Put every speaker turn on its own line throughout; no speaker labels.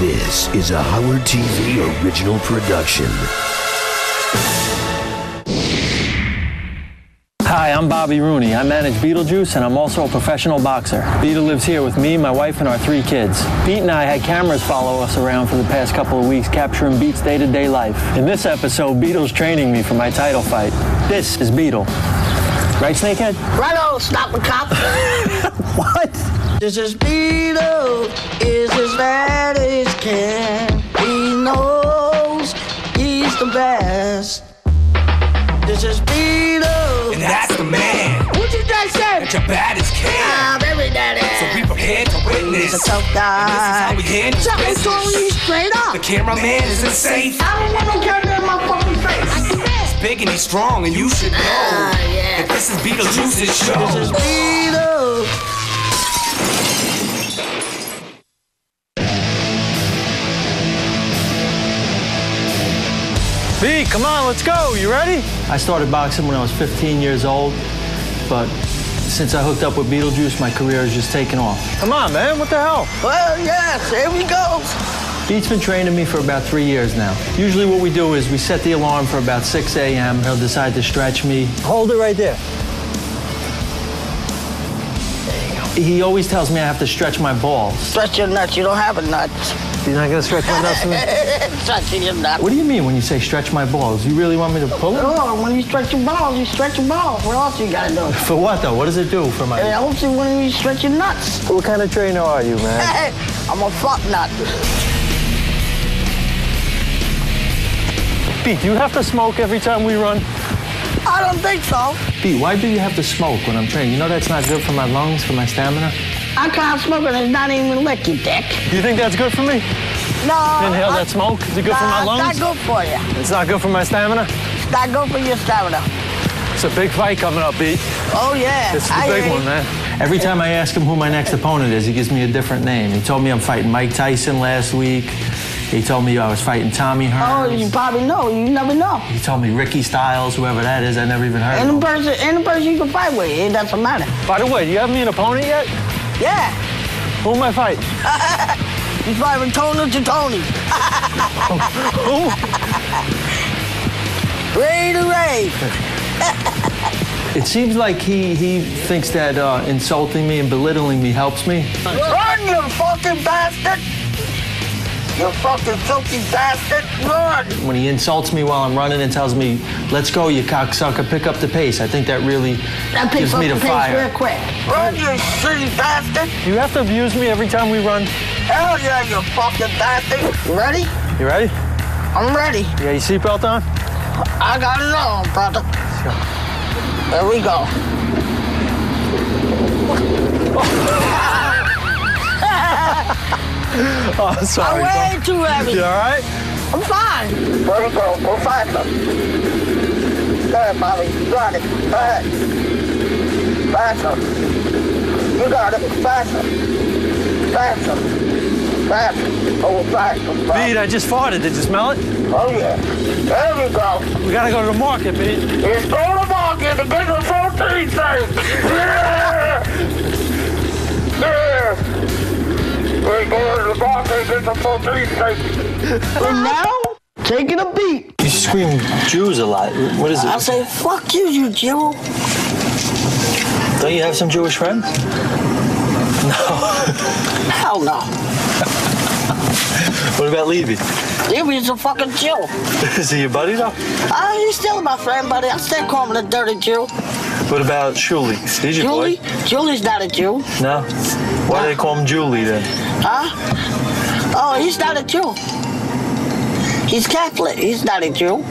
This is a Howard TV original production.
Hi, I'm Bobby Rooney. I manage Beetlejuice and I'm also a professional boxer. Beetle lives here with me, my wife, and our three kids. Beat and I had cameras follow us around for the past couple of weeks, capturing Beat's day to day life. In this episode, Beetle's training me for my title fight. This is Beetle. Right, Snakehead?
Righto, stop the cop.
What?
This is Beetle, is as bad as can. He knows he's the best. This is Beetle.
And that's the man.
What you just said?
That your as can.
I'm every daddy.
So be prepared to witness.
He's a tough
And this is how we handle
me
business.
story straight up.
The cameraman isn't safe.
I don't want no camera in my fucking face.
He's big and he's strong, and you should know
Ah, yeah.
that this is Beetlejuice's show.
This is Beetle.
Come on, let's go. You ready? I started boxing when I was 15 years old, but since I hooked up with Beetlejuice, my career has just taken off. Come on, man. What the hell?
Well, yes, here we go.
Beat's been training me for about three years now. Usually what we do is we set the alarm for about 6 a.m. He'll decide to stretch me. Hold it right there. there He always tells me I have to stretch my balls.
Stretch your nuts. You don't have a nuts.
You're not gonna stretch my nuts for me?
Stretch your nuts.
What do you mean when you say stretch my balls? You really want me to pull them?
Oh, when you stretch your balls, you stretch your balls. What else you gotta do?
For what though? What does it do for my...
It helps you when you stretch your nuts.
What kind of trainer are you, man?
Hey, I'm a fuck nut.
Beat, do you have to smoke every time we run?
I don't think so.
Beat, why do you have to smoke when I'm training? You know that's not good for my lungs, for my stamina?
I can't smoke and it's not even lick, you dick.
You think that's good for me?
No.
Inhale
I-
that smoke? Is it good for my lungs?
It's not good for you.
It's not good for my stamina?
It's not good for your stamina.
It's a big fight coming up, Beat.
Oh, yeah.
It's the
I
big one, man. Every time I ask him who my next opponent is, he gives me a different name. He told me I'm fighting Mike Tyson last week. He told me I was fighting Tommy Hearns.
Oh, you probably know. You never know.
He told me Ricky Styles, whoever that is. I never even heard of
Any
him.
person, any person you can fight with, it doesn't matter.
By the way, do you have me an opponent yet?
Yeah.
Who am I fighting?
You fighting Tony to Tony.
Who?
Ray to Ray.
It seems like he, he thinks that uh, insulting me and belittling me helps me.
Run, you fucking bastard! You fucking filthy bastard! Run!
When he insults me while I'm running and tells me, let's go, you cocksucker, pick up the pace, I think that really
That picks
gives
up
me
the
the
pace
fire.
real quick. Run, you shitty bastard!
You have to abuse me every time we run.
Hell yeah, you fucking bastard! You ready?
You ready?
I'm ready.
You got your seatbelt on?
I got it on, brother. There we go.
Oh, Oh, sorry.
I'm way too heavy.
You all right?
I'm fine. There we go. Go faster. Go ahead, Bobby. You got it. Go ahead. Faster. You got it. Faster. Faster. Faster. Oh, faster.
Beat,
faster.
I just farted. Did you smell it?
Oh, yeah. There we go.
We gotta go to the market, Beat.
It's going to market to get the 14 thing. Yeah. Yeah. We're going to the market to get the 14. And now, taking a beat.
You scream Jews a lot. What is it?
I say, fuck you, you Jew.
Don't you have some Jewish friends? No.
Hell no.
What about Levy?
Levy's a fucking Jew.
Is he your buddy though?
Uh, he's still my friend, buddy. I still call him the dirty Jew.
What about Shuli? He's your
Julie?
boy.
Julie's not a Jew.
No? Why do they call him Julie then?
Huh? Oh, he's not a Jew. He's Catholic. He's not a Jew.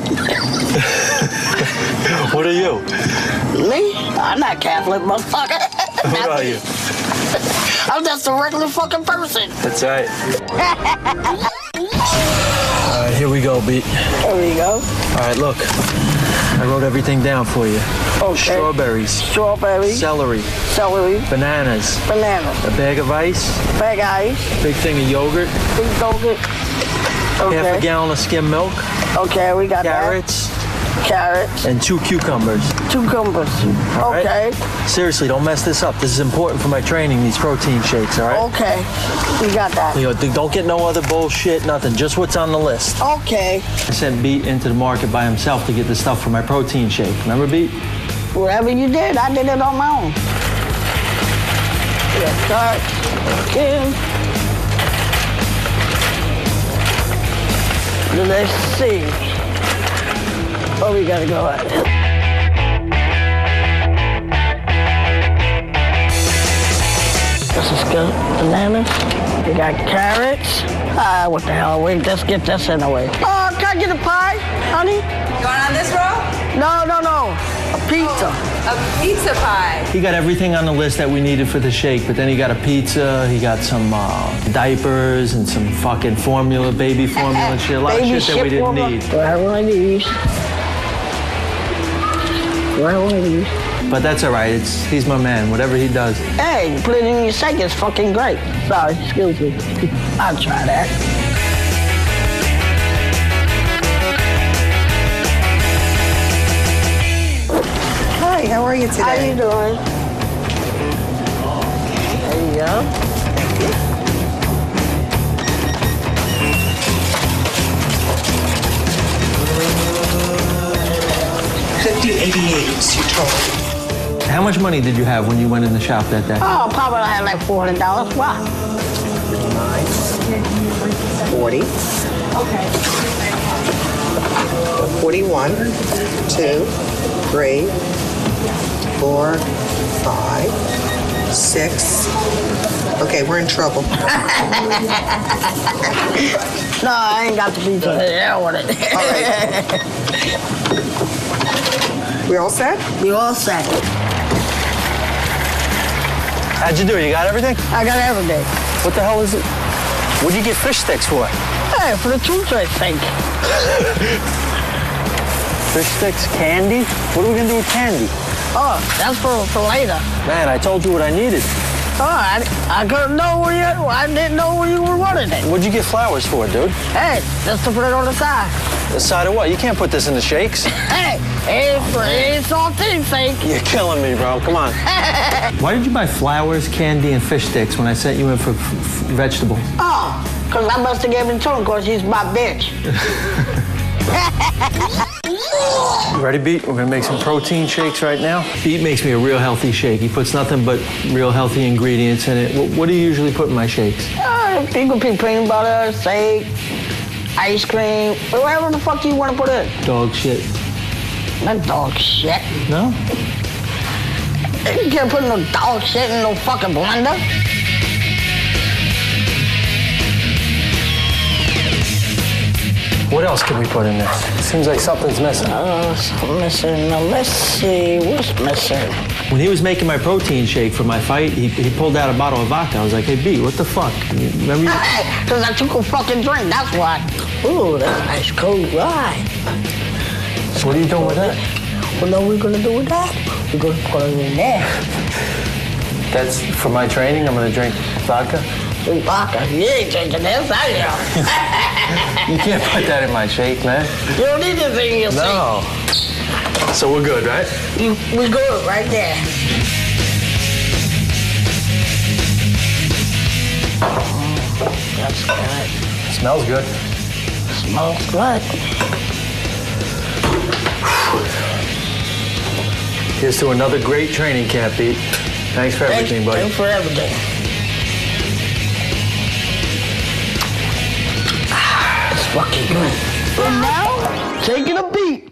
What are you?
Me? I'm not Catholic, motherfucker.
What are you?
I'm just a regular fucking person.
That's right. All right, here we go, beat.
Here we go.
All right, look. I wrote everything down for you.
Okay.
Strawberries,
Strawberries.
celery,
celery,
bananas,
Bananas.
a bag of ice,
bag of ice,
big thing of yogurt,
big yogurt.
half a gallon of skim milk,
Okay, we got
carrots,
carrots,
and two cucumbers.
cucumbers.
All right?
Okay,
Seriously, don't mess this up. This is important for my training, these protein shakes, all right?
okay. We got that.
You know, don't get no other bullshit, nothing. Just what's on the list.
Okay,
I sent Beat into the market by himself to get the stuff for my protein shake. Remember, Beat?
whatever you did, I did it on my own. Let's start again. Let's see. What we gotta go at? This is good. Bananas. We got carrots. Ah, what the hell? Wait, let's get this in the way. Oh, can I get a pie, honey?
You Going on this roll?
No, no, no. A pizza.
A pizza pie.
He got everything on the list that we needed for the shake, but then he got a pizza, he got some uh, diapers and some fucking formula, baby formula and shit. A lot
Baby
of shit that we didn't
formula.
need.
Do I have one of these? Do I have one of?
But that's all right. It's he's my man. Whatever he does.
Hey, you put it in your shake, it's fucking great. Sorry, excuse me. I'll try that.
Hi, how are you today?
How are you doing? There you go.
Fifty eighty-eight. You told.
How much money did you have when you went in the shop that day?
Oh, probably I had like $400. Why?
40. Okay. 41, 2, 3, 4, 5, 6. Okay, we're in trouble.
No, I ain't got the pizza. Yeah, with it.
All right. We all set?
We all set.
How'd you do? You got everything?
I got everything.
What the hell is it? What'd you get fish sticks for?
Hey, for the tools, I think.
Fish sticks, candy? What are we gonna do with candy?
Oh, that's for, for later.
Man, I told you what I needed.
Oh, I, I couldn't know where you, I didn't know where you were running it.
What'd you get flowers for, dude?
Hey, just to put it on the side.
The side of what? You can't put this in the shakes.
Hey, it's, it's all things sake.
You're killing me, bro. Come on. Why did you buy flowers, candy, and fish sticks when I sent you in for f- f- vegetables?
Oh, because I must have given it to him because he's my bitch.
You ready, Beat? We're gonna make some protein shakes right now. Beat makes me a real healthy shake. He puts nothing but real healthy ingredients in it. What, what do you usually put in my shakes?
Uh, you can put peanut butter, steak, ice cream, whatever the fuck you want to put in.
Dog shit.
That dog shit.
No?
You can't put no dog shit in no fucking blender.
What else can we put in there? Seems like something's missing.
Uh, something missing. Now, let's see. What's missing?
When he was making my protein shake for my fight, he, he pulled out a bottle of vodka. I was like, hey, B, what the fuck? Remember you?
Hey, because I took a fucking drink. That's why. Ooh, that's a nice cold
What are you doing with that?
What are we going to do with that? We're going to put it in there.
That's for my training. I'm gonna drink vodka.
Drink vodka. You ain't drinking this, are you?
You can't put that in my shake, man.
you don't need this in your
No. So we're good, right?
You, we good right there. That's good.
Smells good.
Smells good.
Here's to another great training camp, Beat. Thanks for everything,
Thank
buddy.
you for everything. Ah, It's fucking good. And now, taking a beat.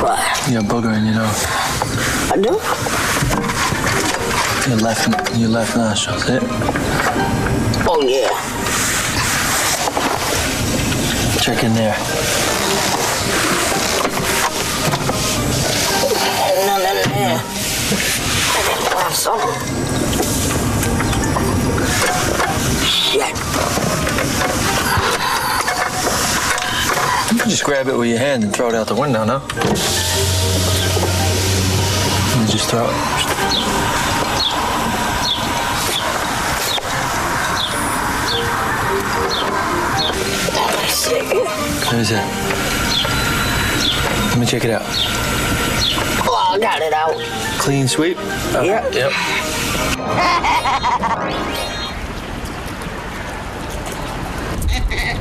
Right.
You're a booger in your nose.
I do?
Your left, your left nostril. It.
Oh, yeah.
Check in there.
I didn't grab. Shit.
You can just grab it with your hand and throw it out the window, no? You just throw it.
Let's see.
Check it out.
Oh, I got it out.
Clean sweep?
Yep.
Yep.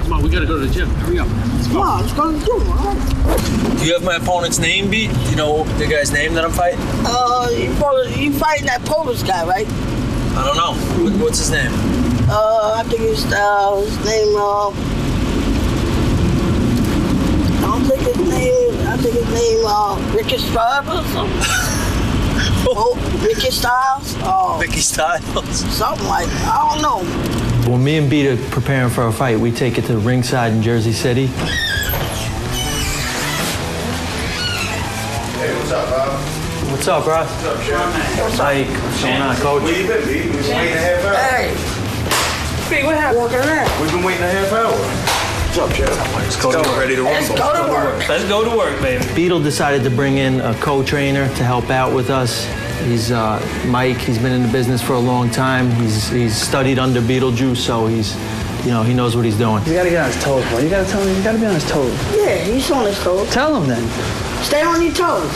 Come on, we gotta go to the gym. Hurry up.
Come on, let's go to the gym, all right?
Do you have my opponent's name beat? Do you know the guy's name that I'm fighting?
Uh, you, probably, you fighting that Polish guy, right?
I don't know. What's his name?
Uh, I think his, uh, his name, uh, I don't think his name, I think his name, uh, Ricky Styles or something. oh, Ricky Styles? Oh,
Mickey Styles.
something like, I don't know.
When me and Beat are preparing for a fight, we take it to the ringside in Jersey City.
Hey, what's up, Bob?
What's up, bro?
What's up, Sean?
Mike, what's going on, coach?
Where you been, B? We've been waiting a half hour.
Hey, Big, what happened? Walking around.
We've been waiting a half hour. What's up, Jeff? Let's go. Ready to
Let's
rumble.
go to work.
Let's go to work, baby. Beetle decided to bring in a co-trainer to help out with us. He's uh, Mike. He's been in the business for a long time. He's he's studied under Beetlejuice, so he's, you know, he knows what he's doing.
You gotta get on his toes, boy. You gotta tell him. You gotta be on his toes.
Yeah, he's on his toes.
Tell him then.
Stay on your toes.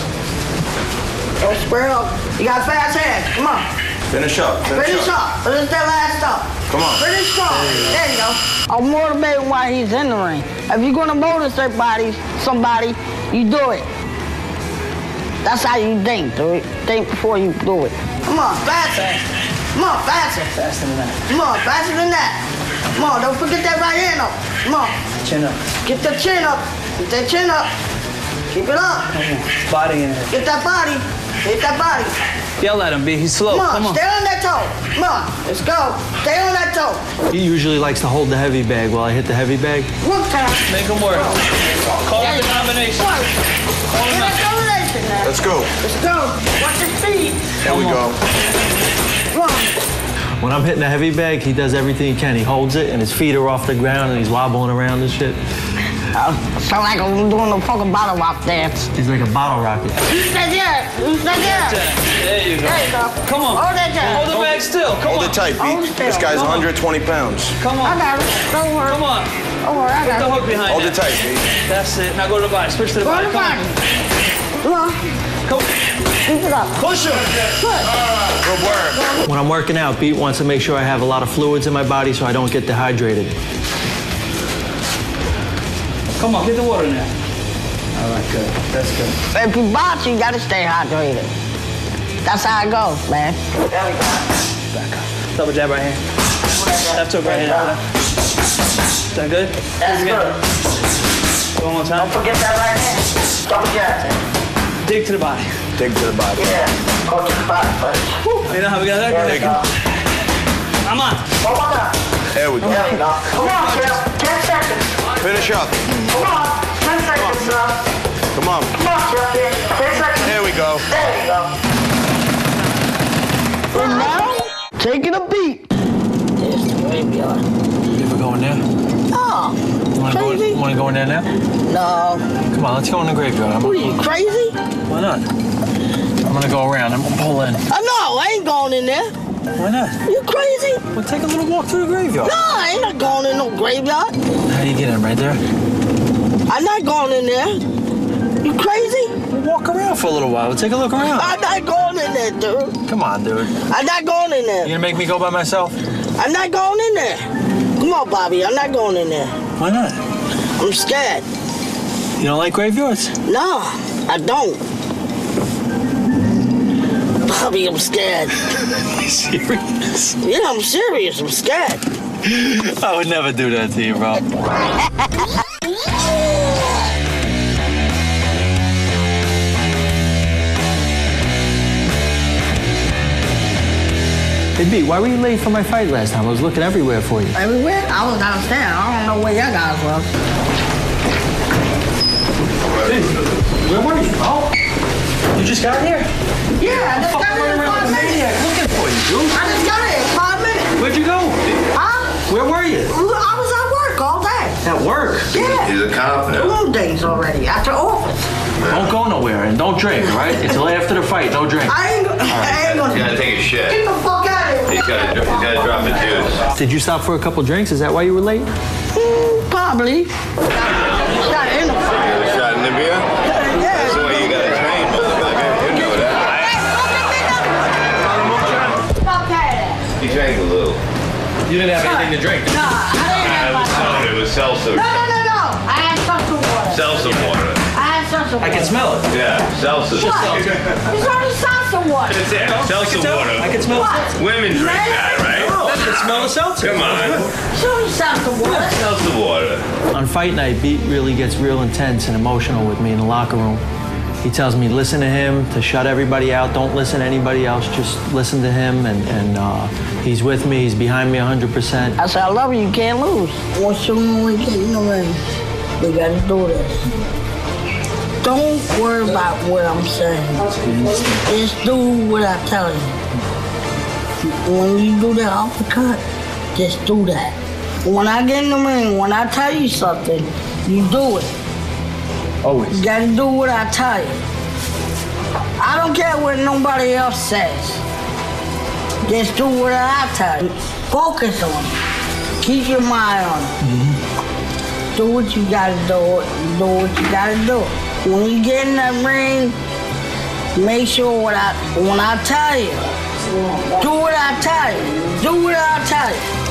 Don't square up. You got fast hands. Come on.
Finish up. Finish,
Finish up. Finish that last up.
Come on.
Finish strong. There you go. I'm motivated why he's in the ring. If you're gonna motivate somebody, somebody, you do it. That's how you think, dude. Think before you do it. Come on, faster. Come on, faster.
Faster than that.
Come on, faster than that. Come on, don't forget that right hand up. Come on,
Chin up.
get the chin up. Get that chin up. Keep it up. Come on.
Body in it.
Get that body. Hit that body.
Yell at him, B. He's slow.
Come on,
Come on.
stay on that toe. Come on, let's go. Stay on that toe.
He usually likes to hold the heavy bag while I hit the heavy bag.
One time.
Make him work. Call it the combination.
One. Get that combination now.
Let's go.
Let's go. Watch your feet.
Here we go.
Come on.
When I'm hitting the heavy bag, he does everything he can. He holds it, and his feet are off the ground, and he's wobbling around and shit.
Uh, sound like I'm doing a fucking bottle rock dance.
He's like a bottle rocket.
You said yeah. You said yeah.
There you go.
There you go.
Come on.
Hold that down.
Hold the bag still. Come
Hold
on.
it tight,
Hold
B.
it still.
This guy's
Come on.
120 pounds.
Come on.
I got it. Don't worry.
Come on.
Don't worry. I
Put the hook behind
Hold
that.
it tight, B.
That's it. Now go to the body. Switch to the
Go
body.
to the
Come on.
body. Come on.
Come
Keep it up.
Push him.
Good work.
When I'm working out, Beat wants to make sure I have a lot of fluids in my body so I don't get dehydrated.
Come on. Get the water in there. All right. Good. That's good.
If you box, you gotta stay hydrated. That's how it goes, man. There we go.
Back up. Double jab right hand. Left hook right hand. Is that good?
That's
Do it again.
good.
One more time.
Don't Forget that right hand. Double jab.
Dig to the body.
Dig to the body.
Yeah. Go to the body first.
You know how we got that?
There we go.
Come on.
One more time.
There we go.
There we go. Come on, Jeff. Ten seconds.
Finish up.
Come on. Ten seconds, son.
Come on.
Come on, Jeff. Ten seconds.
There we go.
There you go. And now, taking a beat. There's the graveyard.
You ever going there?
Oh,
Want to
crazy?
go, wanna go in there now?
No.
Come on, let's go in the graveyard. I'm,
What are you, crazy?
why not? I'm gonna go around. I'm gonna pull in.
Oh, no, I ain't going in there.
Why not?
You crazy?
We'll take a little walk through the graveyard.
No, I ain't not going in no graveyard.
How do you get in? Right there?
I'm not going in there. You crazy?
We'll walk around for a little while. We'll take a look around.
I'm not going in there, dude.
Come on, dude.
I'm not going in there.
You gonna make me go by myself?
I'm not going in there. Come on, Bobby. I'm not going in there.
Why not?
I'm scared.
You don't like graveyards?
No, I don't. Bobby, I'm scared.
serious?
Yeah, I'm serious. I'm scared.
I would never do that to you, bro. Hey, B, why were you late for my fight last time? I was looking everywhere for you.
Everywhere? I was downstairs. I don't know where y'all guys was.
Where were you? Oh, you just got here?
Yeah, I just got here in five minutes.
looking for you, dude.
I just got here in five minutes.
Where'd you go?
Huh?
Where were you?
I was at work all day.
At work.
Yeah.
He's a cop now.
Long days already. After office.
Don't go nowhere and don't drink, all right? Until after the fight, no drink.
I ain't, I ain't gonna.
You gotta take a shit.
Get the fuck out of here.
He's gotta, he's gotta drop the juice.
Did you stop for a couple drinks? Is that why you were late?
Mm, probably. Got in the
in
You didn't have anything to drink.
No, I didn't have my
Oh, it was seltzer.
No, no, no, no. I had seltzer water.
Seltzer water.
I had seltzer water.
I can smell it.
Yeah, seltzer.
What? It's only seltzer water.
It's there. Seltzer water.
I can smell
What?
it.
Women drink that, right?
I can smell the seltzer.
Come on.
It's only seltzer water.
Seltzer water.
On fight night, Beat really gets real intense and emotional with me in the locker room. He tells me listen to him, to shut everybody out, don't listen to anybody else, just listen to him, and, and uh, he's with me, he's behind me 100%.
I said, I love you, you can't lose. Once you only get in the ring, we gotta do this. Don't worry about what I'm saying. Just do what I tell you. When you do that uppercut, just do that. When I get in the ring, when I tell you something, you do it.
Always.
You gotta do what I tell you. I don't care what nobody else says. Just do what I tell you. Focus on it. Keep your mind on it. Mm-hmm. Do what you gotta do. Do what you gotta do. When you get in that ring, make sure what I when I tell you. Do what I tell you. Do what I tell you.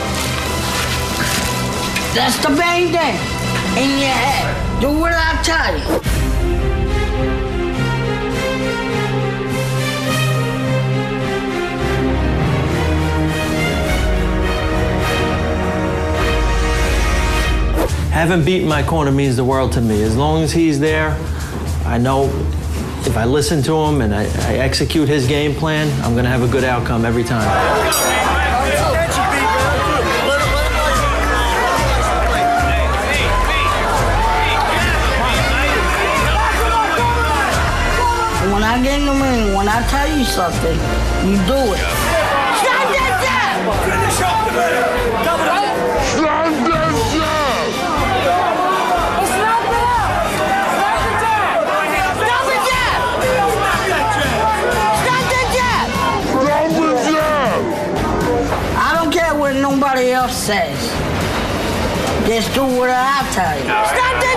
That's the main thing in your head. Do what I tell you.
Having beaten my corner means the world to me. As long as he's there, I know if I listen to him and I, I execute his game plan, I'm going to have a good outcome every time.
I get in the ring, when I tell you something, you do it. Stop that jab! Stop that jab! It's not that. Stop the jab! Stop the jab! Stop the jab! Stop the jab! I don't care what nobody else says. Just do what I tell you. Stop that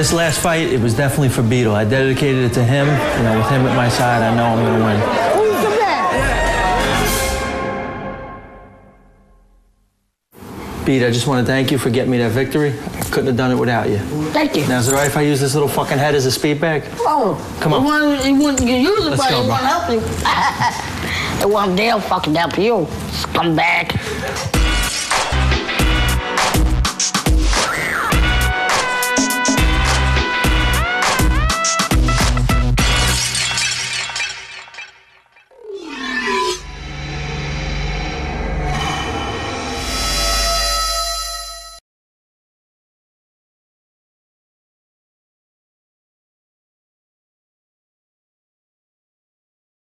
This last fight, it was definitely for Beetle. I dedicated it to him. You know, with him at my side, I know I'm going to win.
Who's the man?
Beat, I just want to thank you for getting me that victory. I couldn't have done it without you.
Thank you.
Now, is it all right if I use this little fucking head as a speed bag?
Oh,
Come on.
Wasn't, it wasn't use it,
Let's
but
go,
it
bro.
won't help you. it wasn't there fucking help you. Scumbag.